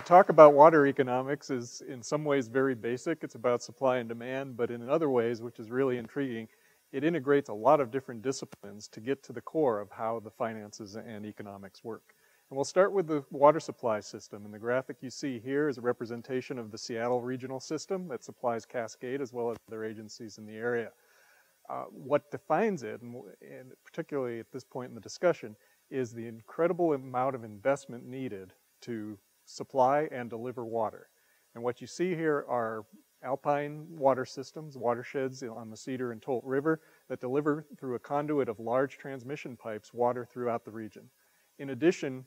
talk about water economics is in some ways very basic. It's about supply and demand, but in other ways, which is really intriguing, it integrates a lot of different disciplines to get to the core of how the finances and economics work. And we'll start with the water supply system. And the graphic you see here is a representation of the Seattle regional system that supplies Cascade as well as other agencies in the area. Uh, what defines it, and, and particularly at this point in the discussion, is the incredible amount of investment needed to supply and deliver water. And what you see here are alpine water systems, watersheds on the Cedar and Tolt River that deliver through a conduit of large transmission pipes water throughout the region. In addition,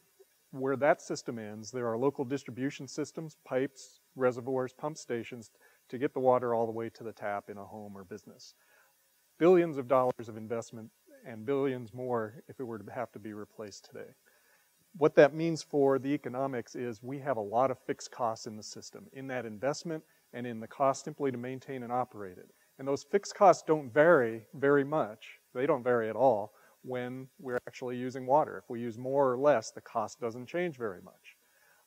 where that system ends, there are local distribution systems, pipes, reservoirs, pump stations to get the water all the way to the tap in a home or business. Billions of dollars of investment and billions more if it were to have to be replaced today what that means for the economics is we have a lot of fixed costs in the system, in that investment and in the cost simply to maintain and operate it. And those fixed costs don't vary very much. They don't vary at all when we're actually using water. If we use more or less, the cost doesn't change very much.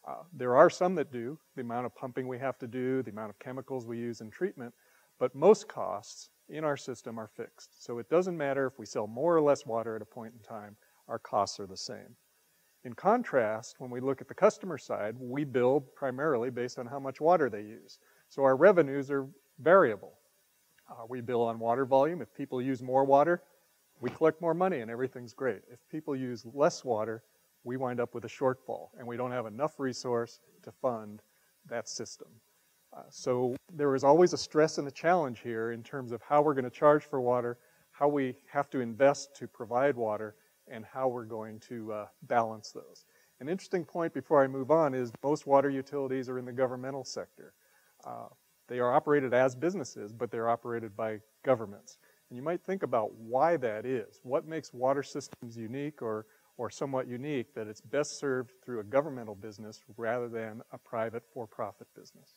Uh, there are some that do, the amount of pumping we have to do, the amount of chemicals we use in treatment, but most costs in our system are fixed. So it doesn't matter if we sell more or less water at a point in time, our costs are the same. In contrast, when we look at the customer side, we bill primarily based on how much water they use. So our revenues are variable. Uh, we bill on water volume. If people use more water, we collect more money and everything's great. If people use less water, we wind up with a shortfall and we don't have enough resource to fund that system. Uh, so there is always a stress and a challenge here in terms of how we're going to charge for water, how we have to invest to provide water, and how we're going to uh, balance those. An interesting point before I move on is most water utilities are in the governmental sector. Uh, they are operated as businesses, but they're operated by governments. And you might think about why that is. What makes water systems unique or, or somewhat unique that it's best served through a governmental business rather than a private for-profit business?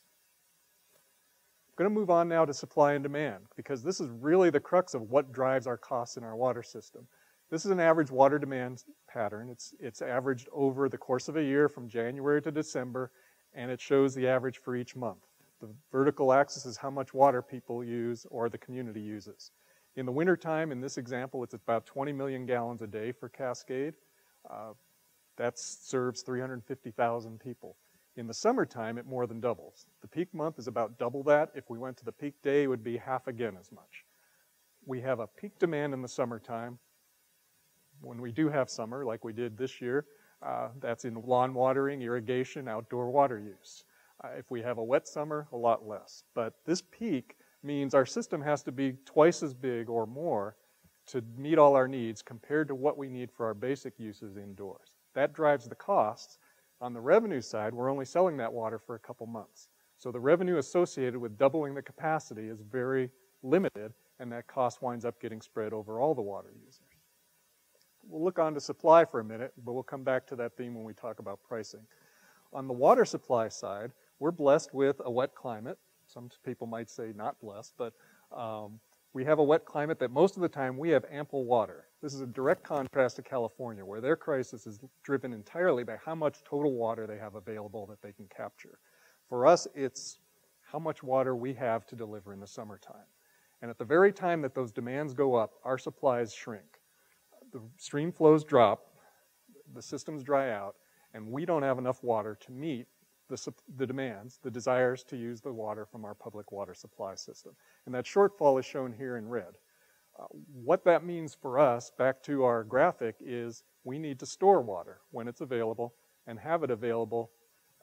I'm going to move on now to supply and demand because this is really the crux of what drives our costs in our water system. This is an average water demand pattern. It's, it's averaged over the course of a year from January to December, and it shows the average for each month. The vertical axis is how much water people use or the community uses. In the wintertime, in this example, it's about 20 million gallons a day for Cascade. Uh, that serves 350,000 people. In the summertime, it more than doubles. The peak month is about double that. If we went to the peak day, it would be half again as much. We have a peak demand in the summertime when we do have summer, like we did this year, uh, that's in lawn watering, irrigation, outdoor water use. Uh, if we have a wet summer, a lot less. But this peak means our system has to be twice as big or more to meet all our needs compared to what we need for our basic uses indoors. That drives the costs. On the revenue side, we're only selling that water for a couple months. So the revenue associated with doubling the capacity is very limited, and that cost winds up getting spread over all the water users we'll look on to supply for a minute, but we'll come back to that theme when we talk about pricing. On the water supply side, we're blessed with a wet climate. Some people might say not blessed, but um, we have a wet climate that most of the time we have ample water. This is a direct contrast to California, where their crisis is driven entirely by how much total water they have available that they can capture. For us, it's how much water we have to deliver in the summertime. And at the very time that those demands go up, our supplies shrink the stream flows drop, the systems dry out, and we don't have enough water to meet the, the, demands, the desires to use the water from our public water supply system. And that shortfall is shown here in red. Uh, what that means for us, back to our graphic, is we need to store water when it's available and have it available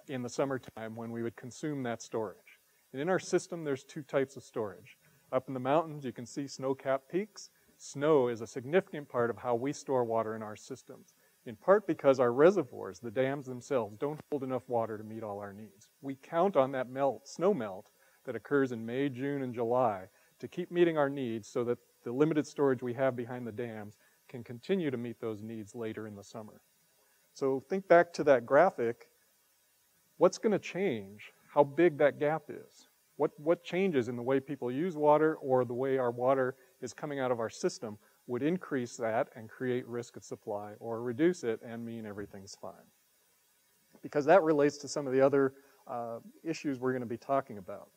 in the summertime when we would consume that storage. And in our system, there's two types of storage. Up in the mountains, you can see snow-capped peaks, Snow is a significant part of how we store water in our systems, in part because our reservoirs, the dams themselves, don't hold enough water to meet all our needs. We count on that melt, snow melt that occurs in May, June, and July to keep meeting our needs so that the limited storage we have behind the dams can continue to meet those needs later in the summer. So think back to that graphic. What's going to change? How big that gap is? What, what changes in the way people use water or the way our water is coming out of our system would increase that and create risk of supply or reduce it and mean everything's fine. because that relates to some of the other uh, issues we're going to be talking about.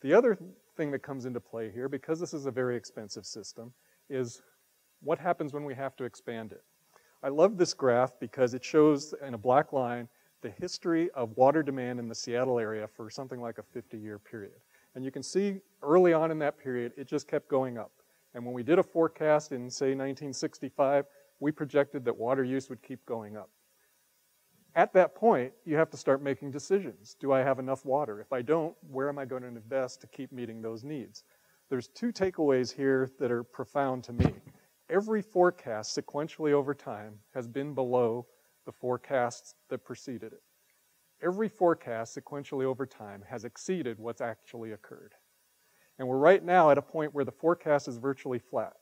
The other thing that comes into play here, because this is a very expensive system, is what happens when we have to expand it. I love this graph because it shows in a black line the history of water demand in the Seattle area for something like a 50-year period. And you can see early on in that period, it just kept going up. And when we did a forecast in, say, 1965, we projected that water use would keep going up. At that point, you have to start making decisions. Do I have enough water? If I don't, where am I going to invest to keep meeting those needs? There's two takeaways here that are profound to me. Every forecast sequentially over time has been below the forecasts that preceded it. Every forecast sequentially over time has exceeded what's actually occurred. And we're right now at a point where the forecast is virtually flat.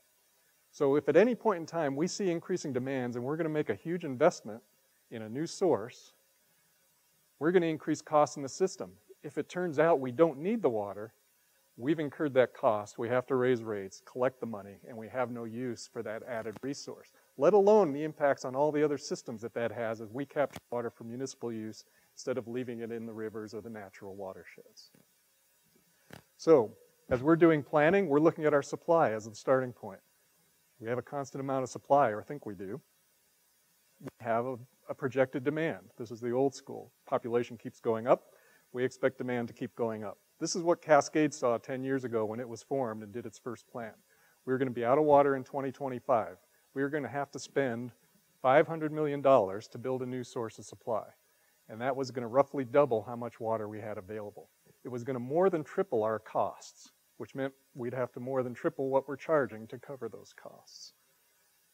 So if at any point in time we see increasing demands and we're going to make a huge investment in a new source, we're going to increase costs in the system. If it turns out we don't need the water, we've incurred that cost. We have to raise rates, collect the money, and we have no use for that added resource, let alone the impacts on all the other systems that that has as we capture water for municipal use instead of leaving it in the rivers or the natural watersheds. So, as we're doing planning, we're looking at our supply as the starting point. We have a constant amount of supply, or think we do. We have a, a projected demand. This is the old school. Population keeps going up. We expect demand to keep going up. This is what Cascade saw 10 years ago when it was formed and did its first plan. We were going to be out of water in 2025. We were going to have to spend $500 million to build a new source of supply. And that was going to roughly double how much water we had available. It was going to more than triple our costs which meant we'd have to more than triple what we're charging to cover those costs.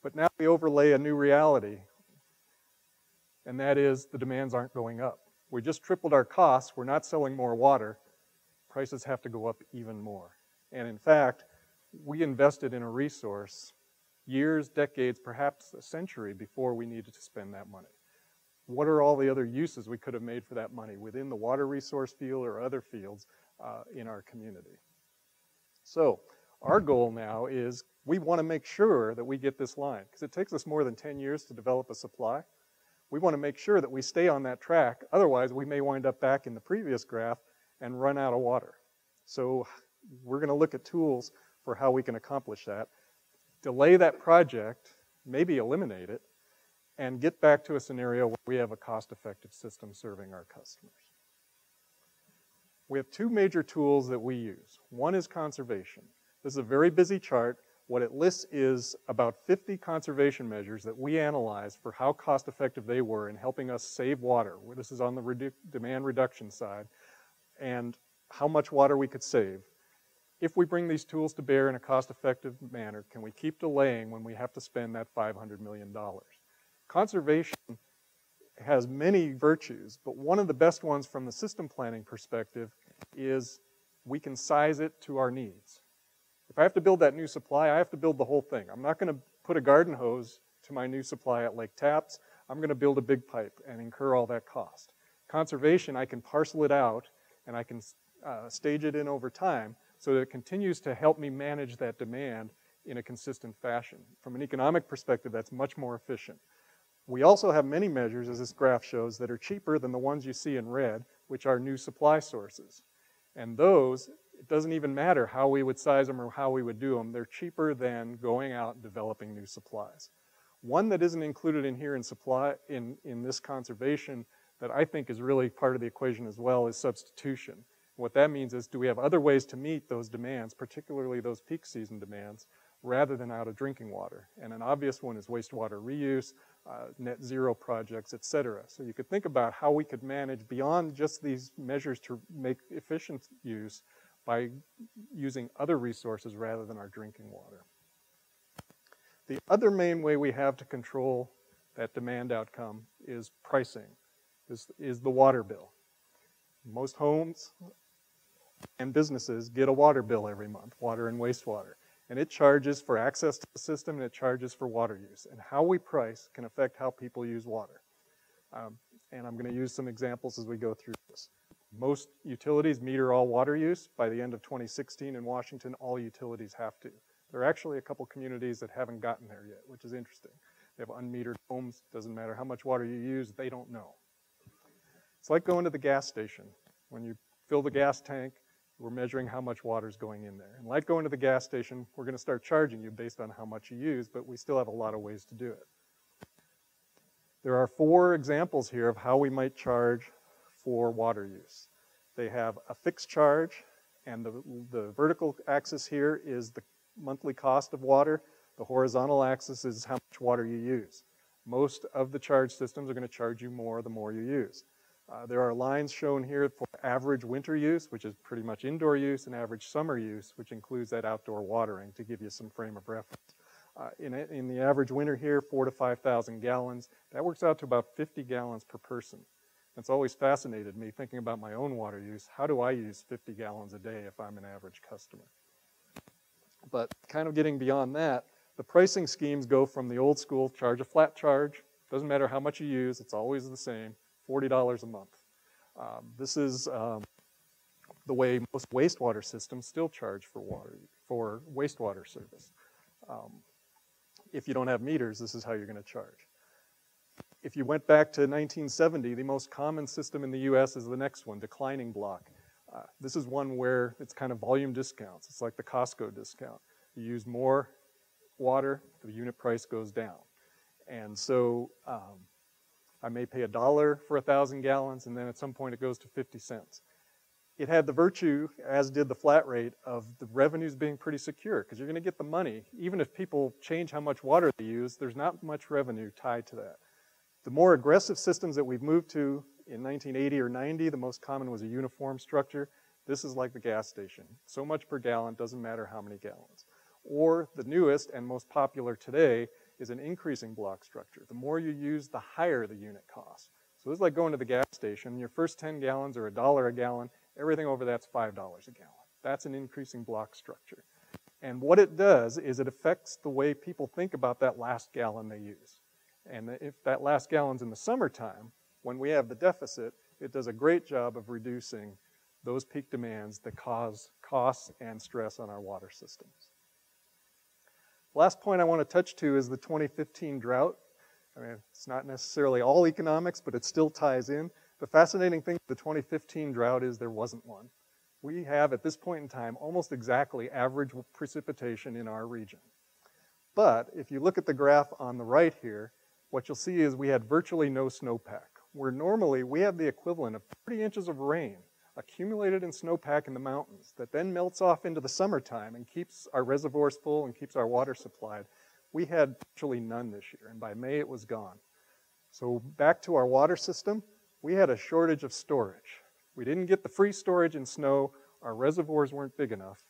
But now we overlay a new reality, and that is the demands aren't going up. We just tripled our costs, we're not selling more water, prices have to go up even more. And in fact, we invested in a resource years, decades, perhaps a century before we needed to spend that money. What are all the other uses we could have made for that money within the water resource field or other fields uh, in our community? So our goal now is we want to make sure that we get this line because it takes us more than 10 years to develop a supply. We want to make sure that we stay on that track. Otherwise, we may wind up back in the previous graph and run out of water. So we're going to look at tools for how we can accomplish that. Delay that project, maybe eliminate it, and get back to a scenario where we have a cost-effective system serving our customers. We have two major tools that we use. One is conservation. This is a very busy chart. What it lists is about 50 conservation measures that we analyzed for how cost effective they were in helping us save water. This is on the redu demand reduction side, and how much water we could save. If we bring these tools to bear in a cost effective manner, can we keep delaying when we have to spend that $500 million? Conservation has many virtues, but one of the best ones from the system planning perspective is we can size it to our needs. If I have to build that new supply, I have to build the whole thing. I'm not going to put a garden hose to my new supply at Lake Tapps. I'm going to build a big pipe and incur all that cost. Conservation, I can parcel it out and I can uh, stage it in over time so that it continues to help me manage that demand in a consistent fashion. From an economic perspective, that's much more efficient. We also have many measures, as this graph shows, that are cheaper than the ones you see in red, which are new supply sources. And those, it doesn't even matter how we would size them or how we would do them, they're cheaper than going out and developing new supplies. One that isn't included in here in supply, in, in this conservation, that I think is really part of the equation as well is substitution. What that means is do we have other ways to meet those demands, particularly those peak season demands, rather than out of drinking water? And an obvious one is wastewater reuse uh, net zero projects, et cetera. So you could think about how we could manage beyond just these measures to make efficient use by using other resources rather than our drinking water. The other main way we have to control that demand outcome is pricing, is, is the water bill. Most homes and businesses get a water bill every month, water and wastewater and it charges for access to the system and it charges for water use. And how we price can affect how people use water. Um, and I'm going to use some examples as we go through this. Most utilities meter all water use. By the end of 2016 in Washington, all utilities have to. There are actually a couple communities that haven't gotten there yet, which is interesting. They have unmetered homes. Doesn't matter how much water you use, they don't know. It's like going to the gas station. When you fill the gas tank, we're measuring how much water is going in there. And like going to the gas station, we're going to start charging you based on how much you use, but we still have a lot of ways to do it. There are four examples here of how we might charge for water use. They have a fixed charge, and the, the vertical axis here is the monthly cost of water. The horizontal axis is how much water you use. Most of the charge systems are going to charge you more the more you use. Uh, there are lines shown here for average winter use, which is pretty much indoor use, and average summer use, which includes that outdoor watering to give you some frame of reference. Uh, in, in the average winter here, four to 5,000 gallons. That works out to about 50 gallons per person. It's always fascinated me thinking about my own water use. How do I use 50 gallons a day if I'm an average customer? But kind of getting beyond that, the pricing schemes go from the old school charge a flat charge, doesn't matter how much you use, it's always the same, $40 a month. Um, this is um, the way most wastewater systems still charge for water, for wastewater service. Um, if you don't have meters, this is how you're going to charge. If you went back to 1970, the most common system in the US is the next one, declining block. Uh, this is one where it's kind of volume discounts. It's like the Costco discount. You use more water, the unit price goes down. And so um, I may pay a dollar for a thousand gallons, and then at some point it goes to 50 cents. It had the virtue, as did the flat rate, of the revenues being pretty secure because you're going to get the money. Even if people change how much water they use, there's not much revenue tied to that. The more aggressive systems that we've moved to in 1980 or 90, the most common was a uniform structure. This is like the gas station. So much per gallon, doesn't matter how many gallons. Or the newest and most popular today is an increasing block structure. The more you use, the higher the unit cost. So it's like going to the gas station. Your first 10 gallons are a dollar a gallon. Everything over that's $5 a gallon. That's an increasing block structure. And what it does is it affects the way people think about that last gallon they use. And if that last gallon's in the summertime, when we have the deficit, it does a great job of reducing those peak demands that cause costs and stress on our water systems. Last point I want to touch to is the 2015 drought. I mean, it's not necessarily all economics, but it still ties in. The fascinating thing the 2015 drought is there wasn't one. We have, at this point in time, almost exactly average precipitation in our region. But if you look at the graph on the right here, what you'll see is we had virtually no snowpack, where normally we have the equivalent of 30 inches of rain accumulated in snowpack in the mountains that then melts off into the summertime and keeps our reservoirs full and keeps our water supplied. We had virtually none this year, and by May it was gone. So back to our water system, we had a shortage of storage. We didn't get the free storage in snow, our reservoirs weren't big enough,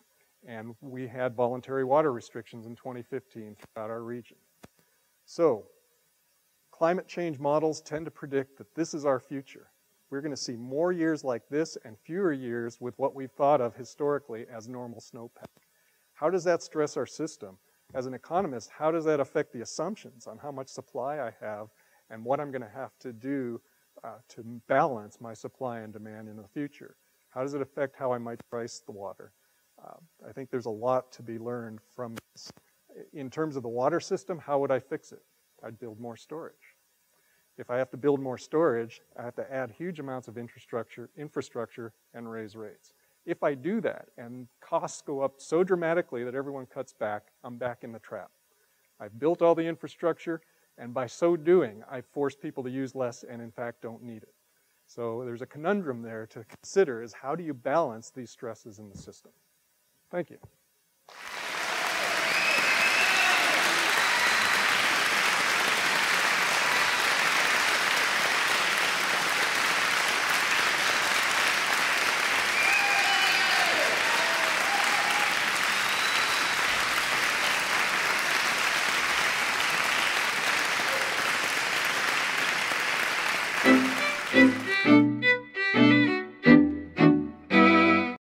and we had voluntary water restrictions in 2015 throughout our region. So, climate change models tend to predict that this is our future. We're going to see more years like this and fewer years with what we've thought of historically as normal snowpack. How does that stress our system? As an economist, how does that affect the assumptions on how much supply I have and what I'm going to have to do uh, to balance my supply and demand in the future? How does it affect how I might price the water? Uh, I think there's a lot to be learned from this. In terms of the water system, how would I fix it? I'd build more storage. If I have to build more storage, I have to add huge amounts of infrastructure, infrastructure and raise rates. If I do that and costs go up so dramatically that everyone cuts back, I'm back in the trap. I've built all the infrastructure, and by so doing, I force people to use less and in fact don't need it. So there's a conundrum there to consider is how do you balance these stresses in the system? Thank you.